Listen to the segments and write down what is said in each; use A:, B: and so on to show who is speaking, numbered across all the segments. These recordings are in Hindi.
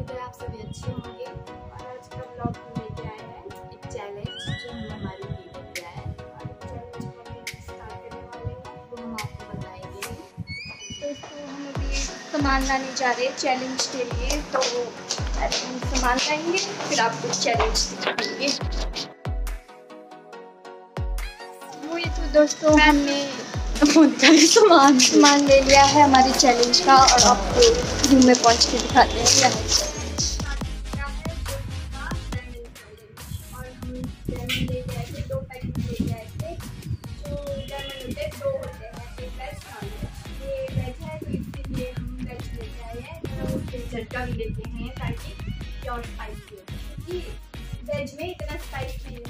A: उम्मीद है आप सभी अच्छे होंगे। और आज का ब्लॉग लेके आए हैं एक चैलेंज जो हम हमारी पे आए हैं। और एक चैलेंज स्टार्ट करने वाले हैं, वो हम आपको बताएँगे। दोस्तों हम अभी सामान लाने जा रहे हैं चैलेंज के लिए। तो हम सामान लाएँगे, फिर आपको चैलेंज दिखाएँगे। वो ये तो दोस्तों, हमने सामान सामान ले लिया है हमारे चैलेंज का और आपको रूम में पहुँच के दिखाते हैं। क्या हैं झटका भी हैं ताकि प्योर वेज में इतना स्पाइस नहीं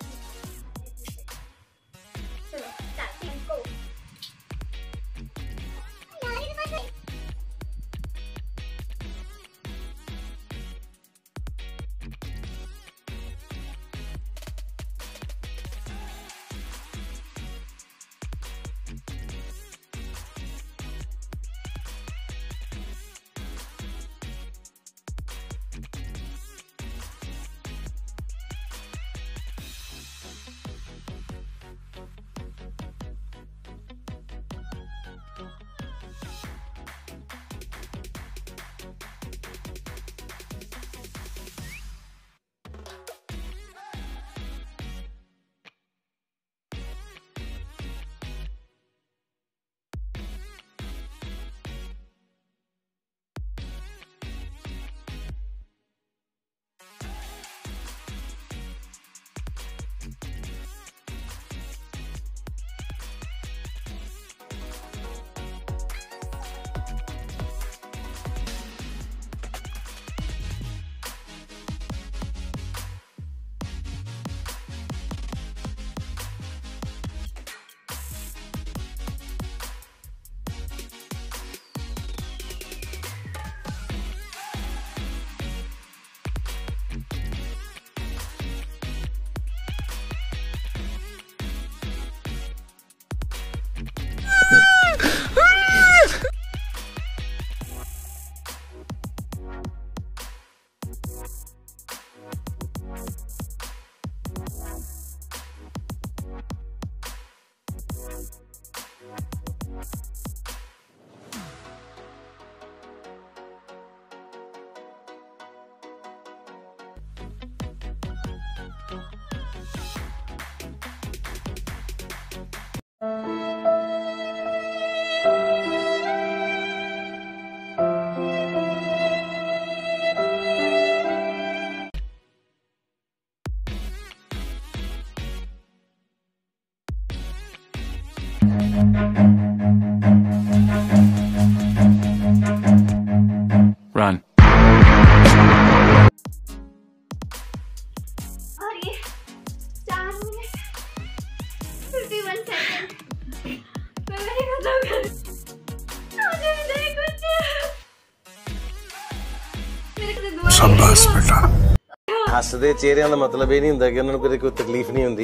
B: Run.
C: ਸ਼ਾਬਾਸ਼ ਬੇਟਾ
D: ਹੱਸਦੇ ਚਿਹਰਿਆਂ ਦਾ ਮਤਲਬ ਇਹ ਨਹੀਂ ਹੁੰਦਾ ਕਿ ਉਹਨਾਂ ਨੂੰ ਕਦੇ ਕੋਈ ਤਕਲੀਫ ਨਹੀਂ ਹੁੰਦੀ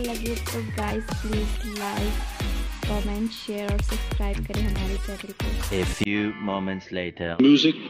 E: अच्छा लगे तो guys please like comment share और सब्सक्राइब करें हमारे चैनल को
C: A few moments later.
F: Music